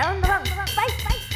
Down the wrong. Bye. Bye.